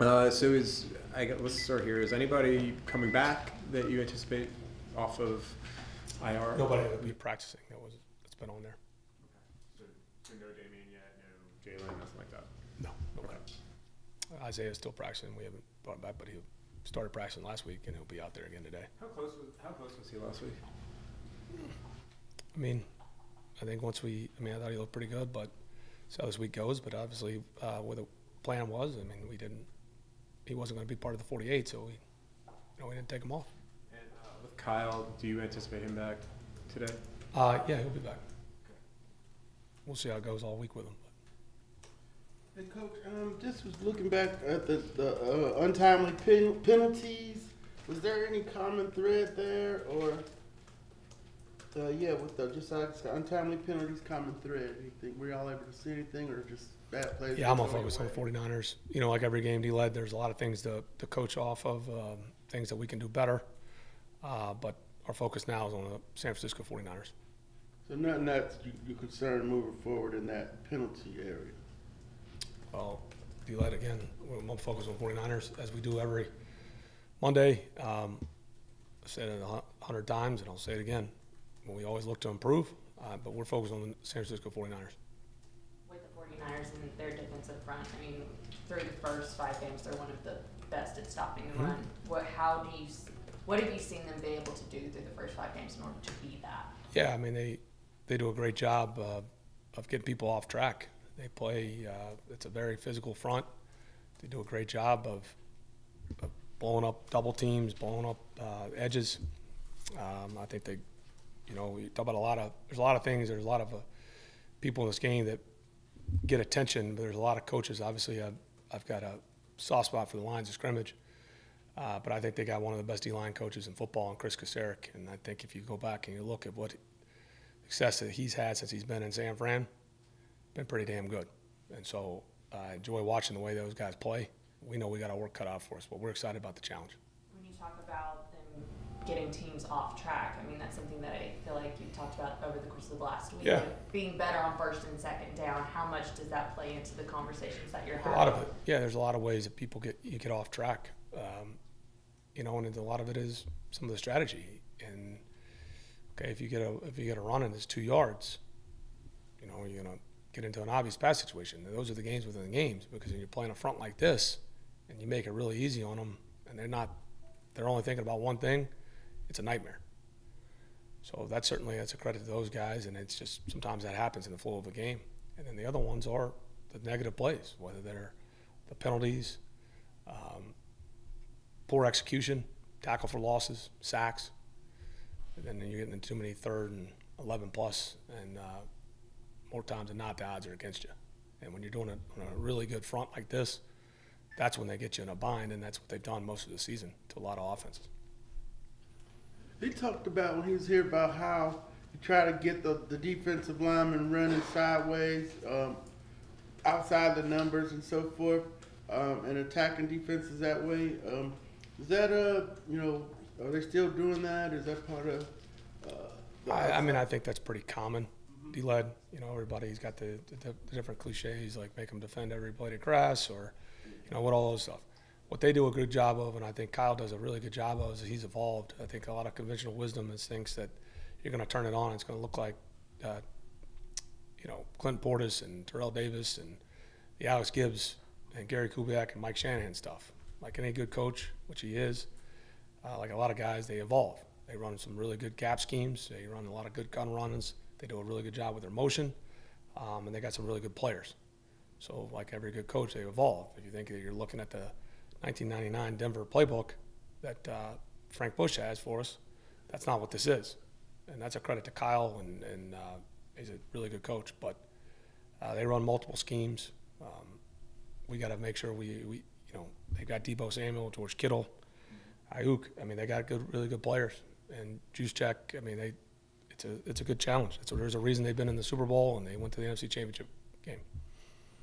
Uh, so is I got, let's start here. Is anybody coming back that you anticipate off of IR? Nobody will be practicing. That was that's been on there. So, so no Damien yet, no Jalen, nothing like that. No, nobody. Isaiah's still practicing. We haven't brought him back, but he started practicing last week, and he'll be out there again today. How close was How close was he last week? I mean, I think once we, I mean, I thought he looked pretty good, but see how this week goes. But obviously, uh, what the plan was, I mean, we didn't, he wasn't going to be part of the 48, so we, you know, we didn't take him off. And uh, with Kyle, do you anticipate him back today? Uh, yeah, he'll be back. We'll see how it goes all week with him. Hey, Coach, um, just was looking back at the, the uh, untimely pen- penalties. Was there any common thread there, or uh, yeah, with the just like untimely penalties, common thread? You think we all able to see anything, or just bad plays? Yeah, I'm gonna focus on the 49ers. You know, like every game D led, there's a lot of things to, to coach off of, um, things that we can do better. Uh, but our focus now is on the San Francisco 49ers. So nothing that you, you're concerned moving forward in that penalty area. Well, D led again, we're gonna focus on 49ers as we do every Monday. Um, I've said it a hundred times and I'll say it again. We always look to improve, uh, but we're focused on the San Francisco 49ers. With 49ers and their defensive front, I mean, through the first five games, they're one of the best at stopping the Mhm. run. What, how do you, what have you seen them be able to do through the first five games in order to be that? Yeah, I mean they they do a great job uh, of getting people off track. They play. Uh, it's a very physical front. They do a great job of, of blowing up double teams, blowing up uh, edges. Um, I think they, you know, we talk about a lot of. There's a lot of things. There's a lot of uh, people in this game that get attention, but there's a lot of coaches. Obviously, I've, I've got a soft spot for the lines of scrimmage. Uh, but I think they got one of the best D-line coaches in football, in Kris Kocurek. And I think if you go back and you look at what success that he's had since he's been in San Fran, been pretty damn good. And so I enjoy watching the way those guys play. We know we got our work cut out for us, but we're excited about the challenge. When you talk about getting teams off track, I mean, that's something that I feel like you've talked about over the course of the last week. Yeah. Being better on first and second down, how much does that play into the conversations that you're having? A lot of it, yeah. There's a lot of ways that people get you get off track, um, you know, and a lot of it is some of the strategy. And okay, if you get a if you get a run and it's two yards, you know, you're gonna get into an obvious pass situation. And those are the games within the games because when you're playing a front like this, and you make it really easy on them, and they're not, they're only thinking about one thing, it's a nightmare. So that's certainly that's a credit to those guys, and it's just sometimes that happens in the flow of a game. And then the other ones are the negative plays, whether they're the penalties, um, poor execution, tackle for losses, sacks, and then you're getting into too many third and 11 plus, and uh, more times than not, the odds are against you. And when you're doing it on a really good front like this, that's when they get you in a bind, and that's what they've done most of the season to a lot of offenses. He talked about when he was here about how he tried to get the, the defensive linemen running sideways, um, outside the numbers and so forth, um, and attacking defenses that way. Um, is that uh you know are they still doing that? Is that part of? Uh, the I, I mean, I think that's pretty common. D-led, you know, everybody's got the, the, the different cliches like make them defend every blade of grass or, you know, what all those stuff. What they do a good job of, and I think Kyle does a really good job of, is he's evolved. I think a lot of conventional wisdom is thinks that you're going to turn it on. It's going to look like, uh, you know, Clint Portis and Terrell Davis and the Alex Gibbs and Gary Kubiak and Mike Shanahan stuff. Like any good coach, which he is, uh, like a lot of guys, they evolve. They run some really good gap schemes. They run a lot of good gun runs. They do a really good job with their motion, um, and they got some really good players. So, like every good coach, they evolve. If you think that you're looking at the 1999 Denver playbook that uh, Frank Bush has for us, that's not what this is, and that's a credit to Kyle, and, and uh, he's a really good coach. But uh, they run multiple schemes. Um, we got to make sure we, we, you know, they've got Deebo Samuel, George Kittle, Aiyuk. I mean, they got good, really good players, and Juszczyk. I mean, they, it's a, it's a good challenge. It's there's a reason they've been in the Super Bowl and they went to the NFC Championship game.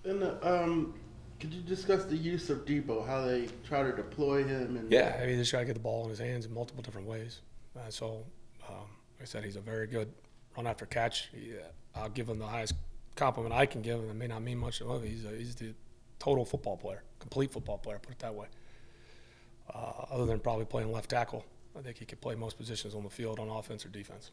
And um, could you discuss the use of Deebo? How they try to deploy him and Yeah, I mean, just try to get the ball in his hands in multiple different ways. Uh, so, um, like I said, he's a very good run after catch. He, uh, I'll give him the highest compliment I can give him. It may not mean much to him. He's, a, he's the total football player, complete football player, put it that way. Uh, other than probably playing left tackle, I think he could play most positions on the field on offense or defense.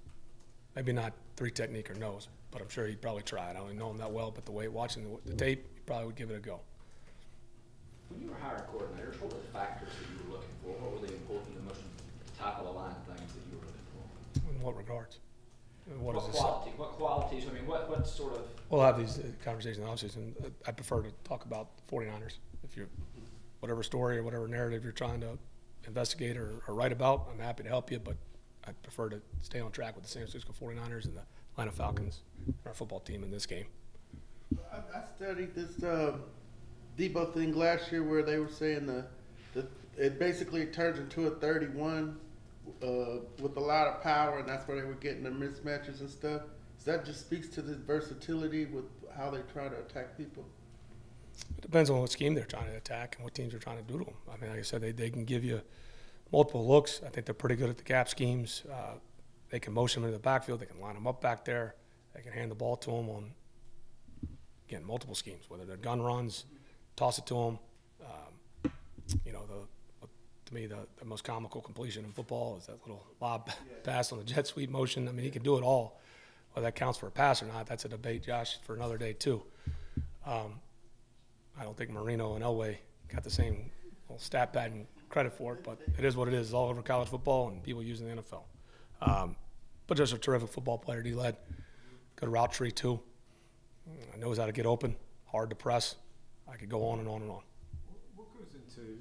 Maybe not three technique or nose, but I'm sure he'd probably try it. I don't know him that well, but the way watching the, the tape, he probably would give it a go. When you were hiring coordinators, what were the factors that you were looking for? What were the important, the most top of the line things that you were looking for? In what regards? What is this? quality? What qualities? I mean, what what sort of? We'll have these uh, conversations in the offseason. Uh, I prefer to talk about 49ers. If you're, whatever story or whatever narrative you're trying to investigate or, or write about, I'm happy to help you, but I prefer to stay on track with the San Francisco 49ers and the Atlanta Falcons, our football team in this game. I, I studied this uh, Deebo thing last year where they were saying the, the it basically turns into a 31 uh, with a lot of power, and that's where they were getting the mismatches and stuff. So that just speaks to the versatility with how they try to attack people. It depends on what scheme they're trying to attack and what teams are trying to do to them. I mean, like I said, they, they can give you multiple looks. I think they're pretty good at the gap schemes. Uh, they can motion them into the backfield. They can line them up back there. They can hand the ball to them on, again, multiple schemes, whether they're gun runs, toss it to him. Um, you know, the, to me, the, the most comical completion in football is that little lob pass on the jet sweep motion. I mean, he can do it all. Whether that counts for a pass or not, that's a debate, Josh, for another day, too. Um, I don't think Marino and Elway got the same stat pad and credit for it, but it is what it is. It's all over college football and people using the NFL. Um, but just a terrific football player, D led. Good route tree, too. Knows how to get open, hard to press. I could go on and on and on. What goes into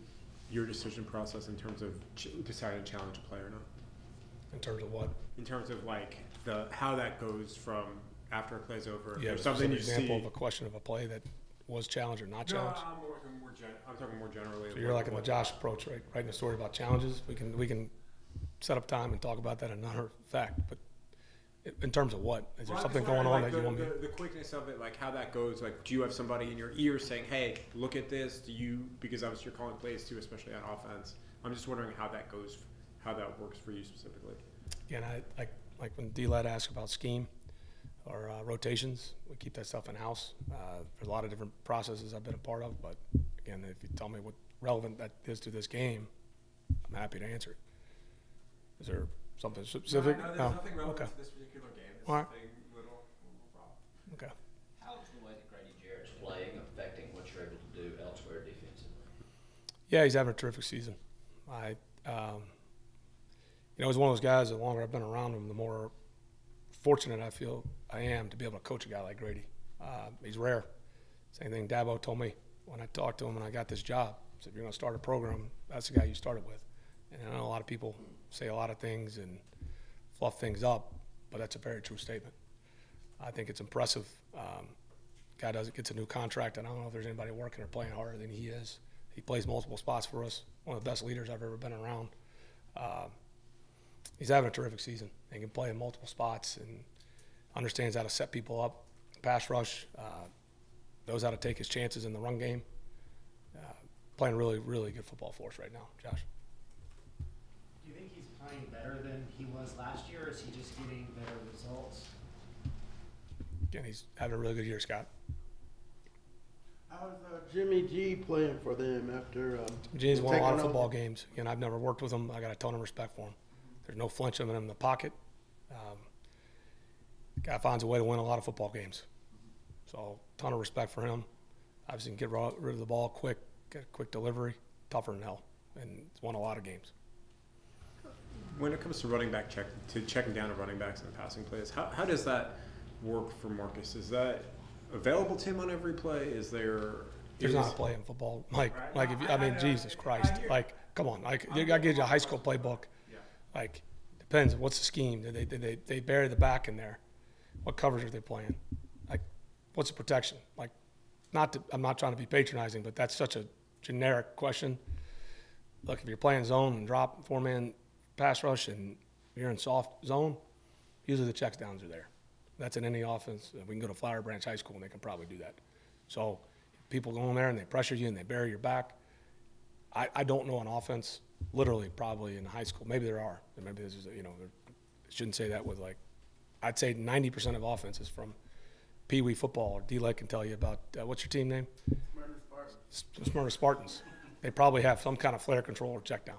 your decision process in terms of ch- deciding to challenge a player or not? In terms of what? In terms of like the how that goes from after a play's over. Yeah, there's something an example see. of a question of a play that was challenged or not no, challenged. I'm, more, I'm, more gen- I'm talking more generally. So you're like in the Josh approach, right? Writing a story about challenges. We can we can set up time and talk about that another fact. But in terms of what is there Well, something going on wondering, that you want me? the, the, the quickness of it, like how that goes. Like, do you have somebody in your ear saying, "Hey, look at this"? Do you because obviously you're calling plays too, especially on offense. I'm just wondering how that goes, how that works for you specifically. Again, I like like when D led asked about scheme or uh, rotations, we keep that stuff in house. Uh, there's a lot of different processes I've been a part of, but again, if you tell me what relevant that is to this game, I'm happy to answer it. Is there something specific? No, there's No? nothing relevant Okay. to this particular game. It's All right. something little, little. Okay. How is the way that Grady Jarrett's playing affecting what you're able to do elsewhere defensively? Yeah, he's having a terrific season. I, um, you know, he's one of those guys. The longer I've been around him, the more fortunate I feel I am to be able to coach a guy like Grady. Uh, he's rare. Same thing Dabo told me when I talked to him and I got this job. He said, "If you're going to start a program, that's the guy you started with." And I know a lot of people say a lot of things and fluff things up, but that's a very true statement. I think it's impressive. Um, guy does gets a new contract, and I don't know if there's anybody working or playing harder than he is. He plays multiple spots for us. One of the best leaders I've ever been around. Um, he's having a terrific season. He can play in multiple spots and understands how to set people up, pass rush, uh, knows how to take his chances in the run game. Uh, playing really, really good football for us right now, Josh. Do you think he's playing better than he was last year, or is he just getting better results? Again, he's having a really good year, Scott. How's uh, Jimmy G playing for them after? Um, Gene's won a lot of football over? games. Again, I've never worked with him. I got a ton of respect for him. There's no flinching in him in the pocket. Um, guy finds a way to win a lot of football games. So, ton of respect for him. Obviously, can get rid of the ball quick, get a quick delivery, tougher than hell, and he's won a lot of games. When it comes to running back check to checking down to running backs and passing plays, how, how does that work for Marcus? Is that available to him on every play? Is there? There's not a play in football, Mike. Right. Like, if you, I mean, Jesus Christ. Like, come on. Like, I give you um, a high school playbook. Yeah. Like, depends. What's the scheme? Did they, did they, they bury the back in there? What covers are they playing? Like, what's the protection? Like, not to, I'm not trying to be patronizing, but that's such a generic question. Look, if you're playing zone and drop four man pass rush and you're in soft zone, usually the checks downs are there. That's in any offense. We can go to Flowery Branch High School and they can probably do that. So people go in there and they pressure you and they bury your back. I, I don't know an offense, literally, probably in high school. Maybe there are. Maybe this is, you know, I shouldn't say that with like, I'd say 90% of offenses from Pee Wee football or D Led can tell you about, uh, what's your team name? Smyrna Spartans. Smyrna Spartans. They probably have some kind of flare control or check down.